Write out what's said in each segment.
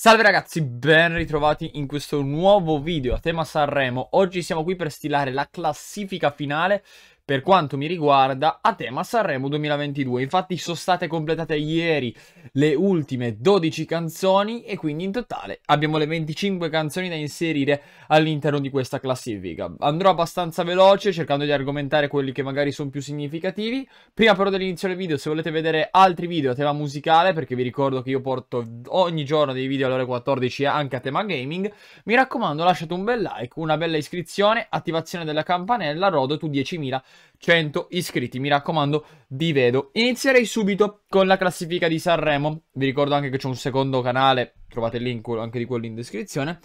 Salve ragazzi, ben ritrovati in questo nuovo video a tema Sanremo. Oggi siamo qui per stilare la classifica finale per quanto mi riguarda a tema Sanremo 2022. Infatti sono state completate ieri le ultime 12 canzoni e quindi in totale abbiamo le 25 canzoni da inserire all'interno di questa classifica. Andrò abbastanza veloce cercando di argomentare quelli che magari sono più significativi. Prima però dell'inizio del video se volete vedere altri video a tema musicale perché vi ricordo che io porto ogni giorno dei video alle ore 14 anche a tema gaming, mi raccomando lasciate un bel like, una bella iscrizione, attivazione della campanella, rodo tu 10.000 100 iscritti. Mi raccomando, vi vedo. Inizierei subito con la classifica di Sanremo. Vi ricordo anche che c'è un secondo canale, trovate il link anche di quello in descrizione.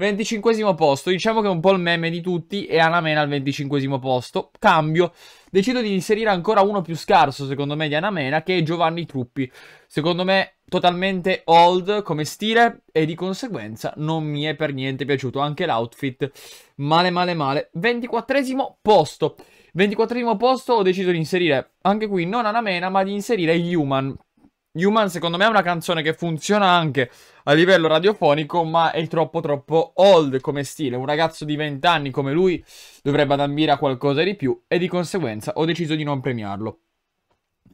25 posto, diciamo che è un po' il meme di tutti e Anamena al 25 posto. Cambio, decido di inserire ancora uno più scarso secondo me di Anamena che è Giovanni Truppi. Secondo me totalmente old come stile e di conseguenza non mi è per niente piaciuto anche l'outfit. Male male male. 24 posto. 24 posto ho deciso di inserire anche qui non Anamena ma di inserire Human. Human secondo me è una canzone che funziona anche a livello radiofonico ma è troppo troppo old come stile. Un ragazzo di 20 anni come lui dovrebbe adambire a qualcosa di più e di conseguenza ho deciso di non premiarlo.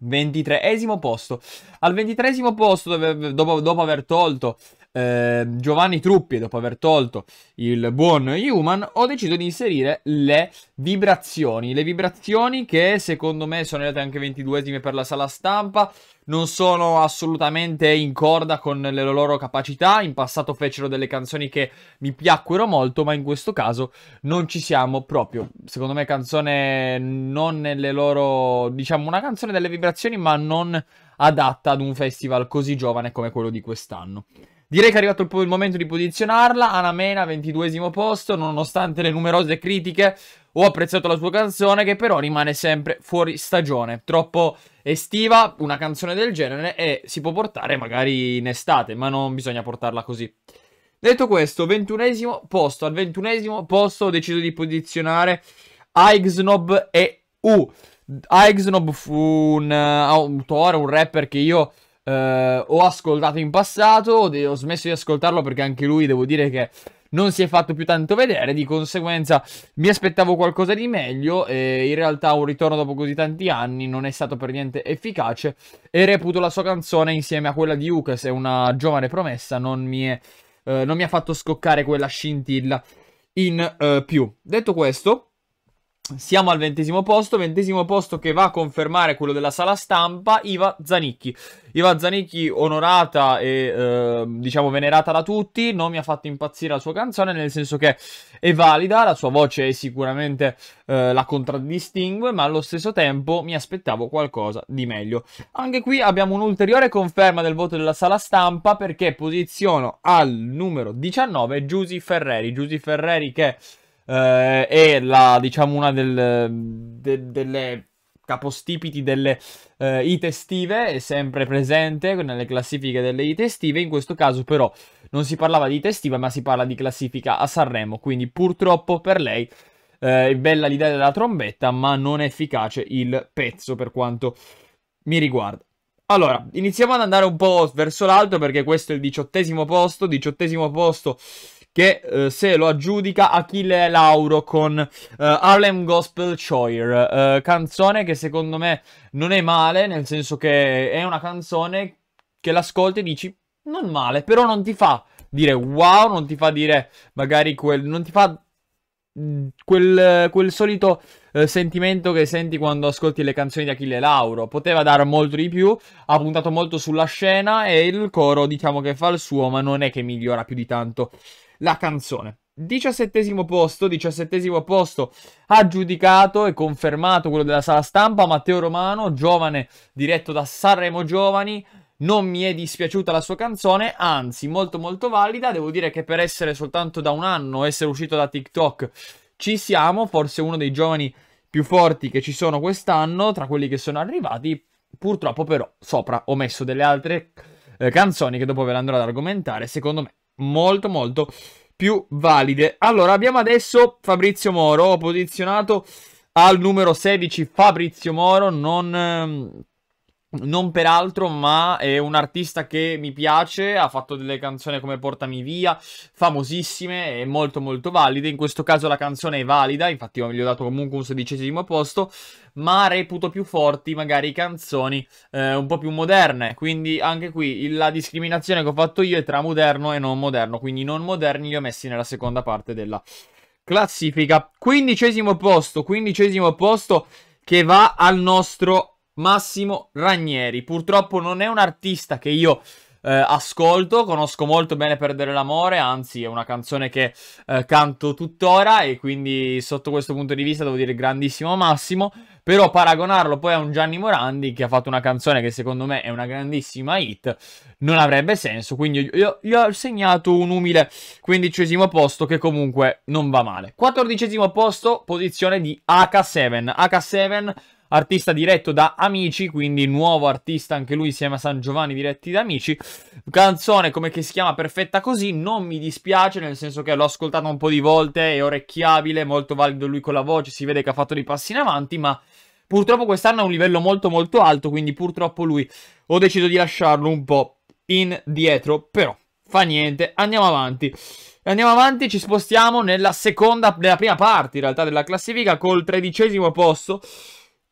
23esimo posto. Al 23esimo posto, dove, dopo, dopo aver tolto eh, Giovanni Truppi, dopo aver tolto il buon Human, ho deciso di inserire le vibrazioni. Le vibrazioni che secondo me sono arrivate anche 22esime per la sala stampa, non sono assolutamente in corda con le loro capacità. In passato fecero delle canzoni che mi piacquero molto, ma in questo caso non ci siamo proprio. Secondo me canzone non nelle loro, diciamo una canzone delle vibrazioni, ma non adatta ad un festival così giovane come quello di quest'anno. Direi che è arrivato il momento di posizionarla. Anamena, 22 posto, nonostante le numerose critiche, ho apprezzato la sua canzone che però rimane sempre fuori stagione. Troppo estiva, una canzone del genere e si può portare magari in estate, ma non bisogna portarla così. Detto questo, 21 posto. Al 21 posto ho deciso di posizionare Aigsnob e U. Aigsnob fu un uh, autore, un rapper che io Uh, ho ascoltato in passato, ho smesso di ascoltarlo perché anche lui devo dire che non si è fatto più tanto vedere, di conseguenza mi aspettavo qualcosa di meglio e in realtà un ritorno dopo così tanti anni non è stato per niente efficace e reputo la sua canzone insieme a quella di Ukes, è una giovane promessa, non mi, è, uh, non mi ha fatto scoccare quella scintilla in uh, più. Detto questo, siamo al ventesimo posto, ventesimo posto che va a confermare quello della sala stampa, Iva Zanicchi. Iva Zanicchi onorata e eh, diciamo venerata da tutti, non mi ha fatto impazzire la sua canzone nel senso che è valida, la sua voce sicuramente eh, la contraddistingue, ma allo stesso tempo mi aspettavo qualcosa di meglio. Anche qui abbiamo un'ulteriore conferma del voto della sala stampa perché posiziono al numero 19 Giusy Ferreri, Giusy Ferreri che eh, è la, diciamo, una del, de, delle capostipiti delle uh, ite estive, è sempre presente nelle classifiche delle ite estive, in questo caso però non si parlava di ite estiva ma si parla di classifica a Sanremo, quindi purtroppo per lei uh, è bella l'idea della trombetta ma non è efficace il pezzo per quanto mi riguarda. Allora, iniziamo ad andare un po' verso l'alto perché questo è il diciottesimo posto, diciottesimo posto che eh, se lo aggiudica Achille Lauro con eh, Harlem Gospel Choir, eh, canzone che secondo me non è male, nel senso che è una canzone che l'ascolti e dici non male, però non ti fa dire wow, non ti fa dire magari quel, non ti fa quel, quel solito eh, sentimento che senti quando ascolti le canzoni di Achille Lauro. Poteva dare molto di più, ha puntato molto sulla scena e il coro diciamo che fa il suo, ma non è che migliora più di tanto la canzone. Diciassettesimo posto, diciassettesimo posto aggiudicato e confermato quello della sala stampa, Matteo Romano, giovane diretto da Sanremo Giovani, non mi è dispiaciuta la sua canzone, anzi molto molto valida, devo dire che per essere soltanto da un anno, essere uscito da TikTok, ci siamo, forse uno dei giovani più forti che ci sono quest'anno, tra quelli che sono arrivati, purtroppo però sopra ho messo delle altre eh, canzoni che dopo ve le andrò ad argomentare, secondo me molto molto più valide. Allora, abbiamo adesso Fabrizio Moro, posizionato al numero 16 Fabrizio Moro, non, ehm, non per altro, ma è un artista che mi piace, ha fatto delle canzoni come Portami Via, famosissime e molto molto valide, in questo caso la canzone è valida, infatti io gli ho dato comunque un sedicesimo posto, ma reputo più forti magari canzoni eh, un po' più moderne, quindi anche qui la discriminazione che ho fatto io è tra moderno e non moderno, quindi non moderni li ho messi nella seconda parte della classifica. Quindicesimo posto, quindicesimo posto che va al nostro Massimo Ranieri. Purtroppo non è un artista che io eh, ascolto, conosco molto bene Perdere l'amore, anzi è una canzone che eh, canto tuttora e quindi sotto questo punto di vista devo dire grandissimo Massimo, però paragonarlo poi a un Gianni Morandi che ha fatto una canzone che secondo me è una grandissima hit non avrebbe senso, quindi io gli ho segnato un umile quindicesimo posto che comunque non va male. Quattordicesimo posto, posizione di H7, H7 artista diretto da Amici, quindi nuovo artista anche lui insieme a San Giovanni diretti da Amici. Canzone come che si chiama Perfetta così, non mi dispiace nel senso che l'ho ascoltata un po' di volte, è orecchiabile, molto valido lui con la voce, si vede che ha fatto dei passi in avanti, ma purtroppo quest'anno ha un livello molto molto alto, quindi purtroppo lui ho deciso di lasciarlo un po' indietro, però fa niente, andiamo avanti. Andiamo avanti, ci spostiamo nella seconda, nella prima parte in realtà della classifica col tredicesimo posto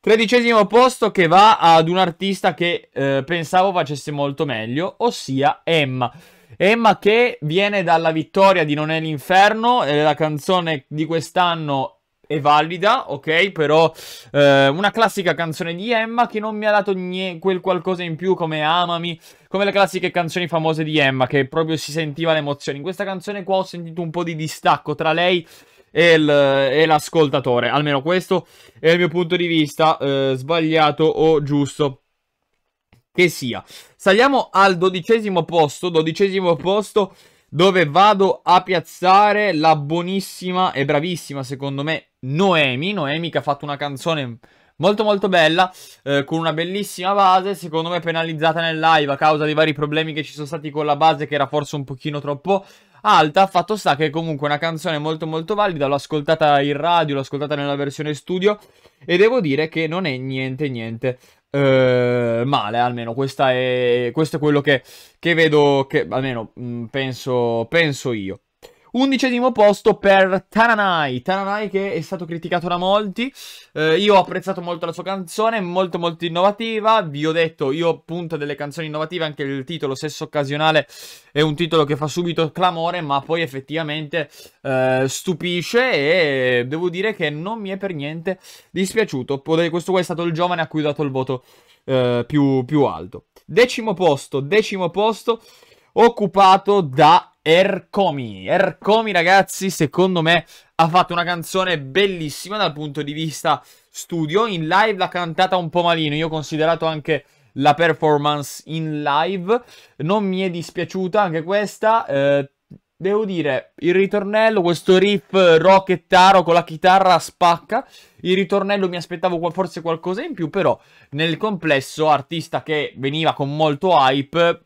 Tredicesimo posto che va ad un artista che eh, pensavo facesse molto meglio, ossia Emma. Emma che viene dalla vittoria di Non è l'inferno, eh, la canzone di quest'anno è valida, ok? Però eh, una classica canzone di Emma che non mi ha dato quel qualcosa in più come Amami, come le classiche canzoni famose di Emma che proprio si sentiva l'emozione. In questa canzone qua ho sentito un po' di distacco tra lei e, il, e l'ascoltatore. Almeno questo è il mio punto di vista, eh, sbagliato o giusto che sia. Saliamo al dodicesimo posto, dodicesimo posto dove vado a piazzare la buonissima e bravissima, secondo me, Noemi. Noemi che ha fatto una canzone molto molto bella, eh, con una bellissima base, secondo me penalizzata nel live a causa dei vari problemi che ci sono stati con la base che era forse un pochino troppo alta, fatto sta che è comunque una canzone molto molto valida, l'ho ascoltata in radio, l'ho ascoltata nella versione studio e devo dire che non è niente niente eh, male, almeno è, questo è quello che, che vedo, che almeno mh, mm, penso, penso io. Undicesimo posto per Tananai, Tananai che è stato criticato da molti, eh, io ho apprezzato molto la sua canzone, molto molto innovativa, vi ho detto, io punto delle canzoni innovative, anche il titolo Sesso Occasionale è un titolo che fa subito clamore, ma poi effettivamente eh, stupisce e devo dire che non mi è per niente dispiaciuto, questo qua è stato il giovane a cui ho dato il voto eh, più, più alto. Decimo posto, decimo posto, occupato da Ercomi. Ercomi, ragazzi, secondo me ha fatto una canzone bellissima dal punto di vista studio. In live l'ha cantata un po' malino. Io ho considerato anche la performance in live. Non mi è dispiaciuta anche questa. Eh, devo dire, il ritornello, questo riff rockettaro con la chitarra spacca. Il ritornello mi aspettavo forse qualcosa in più, però nel complesso, artista che veniva con molto hype,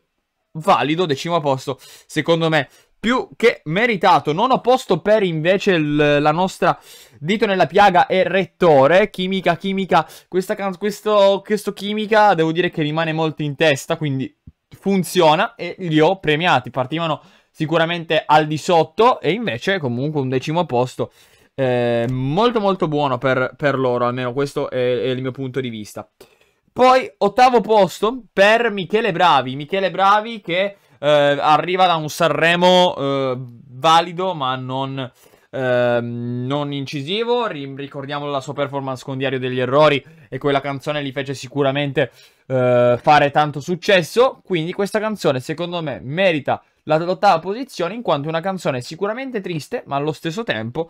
valido, decimo posto, secondo me più che meritato. Nono posto per invece la nostra dito nella piaga e rettore. Chimica, chimica. Questa, questo, questo chimica devo dire che rimane molto in testa, quindi funziona e li ho premiati. Partivano sicuramente al di sotto e invece comunque un decimo posto. Eh, molto molto buono per, per loro, almeno questo è, è il mio punto di vista. Poi ottavo posto per Michele Bravi. Michele Bravi che eh, arriva da un Sanremo eh, valido ma non, eh, non incisivo. ricordiamo la sua performance con Diario degli Errori e quella canzone gli fece sicuramente eh, fare tanto successo. Quindi questa canzone secondo me merita l'ottava posizione in quanto è una canzone sicuramente triste ma allo stesso tempo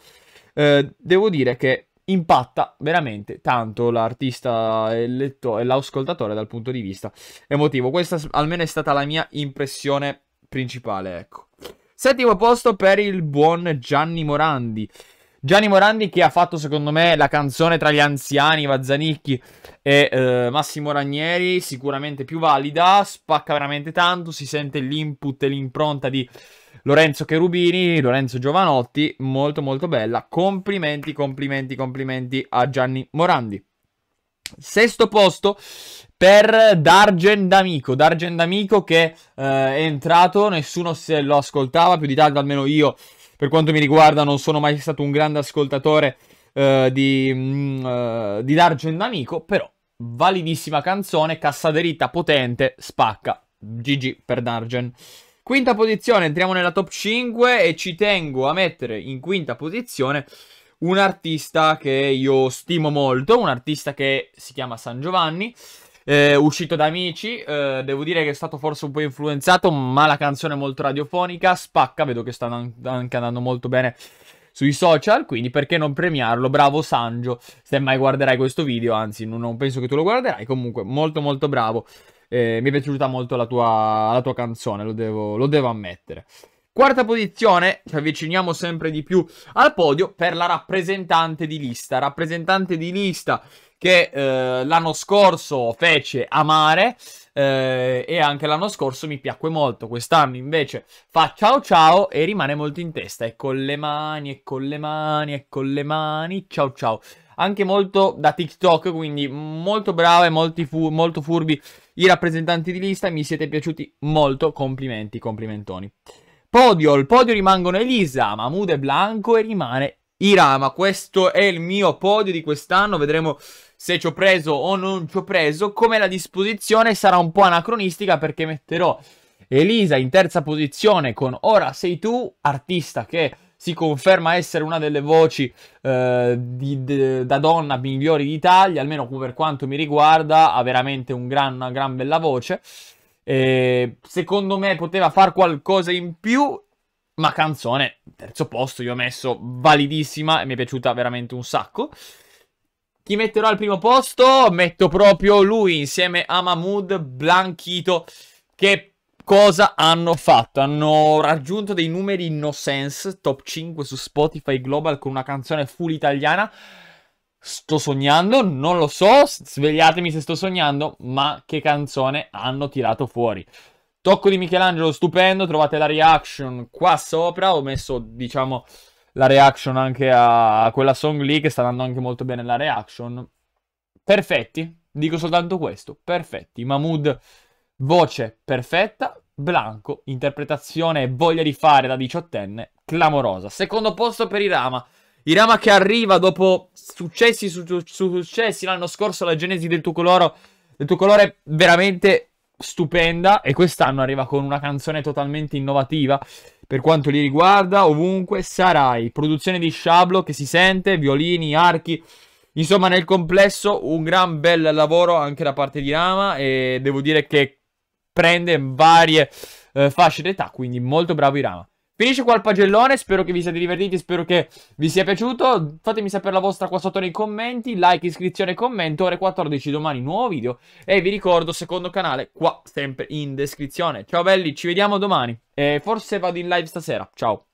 eh, devo dire che impatta veramente tanto l'artista e, letto- e l'ascoltatore dal punto di vista emotivo. Questa almeno è stata la mia impressione principale, ecco. Settimo posto per il buon Gianni Morandi. Gianni Morandi che ha fatto secondo me la canzone tra gli anziani, Vazzanicchi e eh, Massimo Ranieri, sicuramente più valida, spacca veramente tanto, si sente l'input e l'impronta di Lorenzo Cherubini, Lorenzo Giovanotti, molto molto bella. Complimenti, complimenti, complimenti a Gianni Morandi. Sesto posto per Dargen D'Amico. Dargen D'Amico che eh, è entrato, nessuno se lo ascoltava, più di tanto almeno io, per quanto mi riguarda, non sono mai stato un grande ascoltatore eh, di, mm, eh, di Dargen D'Amico, però validissima canzone, cassaderita potente, spacca. GG per Dargen. Quinta posizione, entriamo nella top 5 e ci tengo a mettere in quinta posizione un artista che io stimo molto, un artista che si chiama San Giovanni eh, uscito da amici. Eh, devo dire che è stato forse un po' influenzato, ma la canzone è molto radiofonica. Spacca, vedo che sta anche andando molto bene sui social, quindi perché non premiarlo? Bravo Sangio, se mai guarderai questo video, anzi non penso che tu lo guarderai, comunque molto molto bravo. Eh, mi è piaciuta molto la tua, la tua canzone, lo devo, lo devo ammettere. Quarta posizione, ci avviciniamo sempre di più al podio per la rappresentante di lista. Rappresentante di lista che eh, l'anno scorso fece amare eh, e anche l'anno scorso mi piacque molto. Quest'anno invece fa ciao ciao e rimane molto in testa. E con le mani, e con le mani, e con le mani, ciao ciao. Anche molto da TikTok, quindi molto brave, fu molto furbi i rappresentanti di lista. Mi siete piaciuti molto, complimenti, complimentoni. Podio, il podio rimangono Elisa, Mahmoud e Blanco e rimane Irama. Questo è il mio podio di quest'anno, vedremo se ci ho preso o non ci ho preso, come la disposizione sarà un po' anacronistica perché metterò Elisa in terza posizione con Ora sei tu, artista che si conferma essere una delle voci eh, di, de, da donna migliori d'Italia, almeno per quanto mi riguarda, ha veramente un gran, una gran bella voce. E secondo me poteva far qualcosa in più, ma canzone, terzo posto, io ho messo validissima e mi è piaciuta veramente un sacco. Chi metterò al primo posto? Metto proprio lui insieme a Mahmood Blanchito. Che cosa hanno fatto? Hanno raggiunto dei numeri no sense, top 5 su Spotify Global con una canzone full italiana. Sto sognando, non lo so, svegliatemi se sto sognando, ma che canzone hanno tirato fuori. Tocco di Michelangelo stupendo, trovate la reaction qua sopra, ho messo diciamo la reaction anche a quella song lì che sta andando anche molto bene la reaction. Perfetti, dico soltanto questo, perfetti. Mahmood, voce perfetta, Blanco, interpretazione e voglia di fare da diciottenne, clamorosa. Secondo posto per Irama. Irama che arriva dopo successi su, su, successi l'anno scorso, la genesi del tuo, coloro, del tuo colore veramente stupenda e quest'anno arriva con una canzone totalmente innovativa per quanto li riguarda, ovunque sarai. Produzione di Sciablo che si sente, violini, archi. Insomma, nel complesso, un gran bel lavoro anche da parte di Rama. E devo dire che prende varie eh, fasce d'età, quindi molto bravo Irama. Finisce qua il pagellone, spero che vi siate divertiti, spero che vi sia piaciuto. Fatemi sapere la vostra qua sotto nei commenti, like, iscrizione commento. Ore 14 domani nuovo video e vi ricordo secondo canale qua sempre in descrizione. Ciao belli, ci vediamo domani e forse vado in live stasera. Ciao.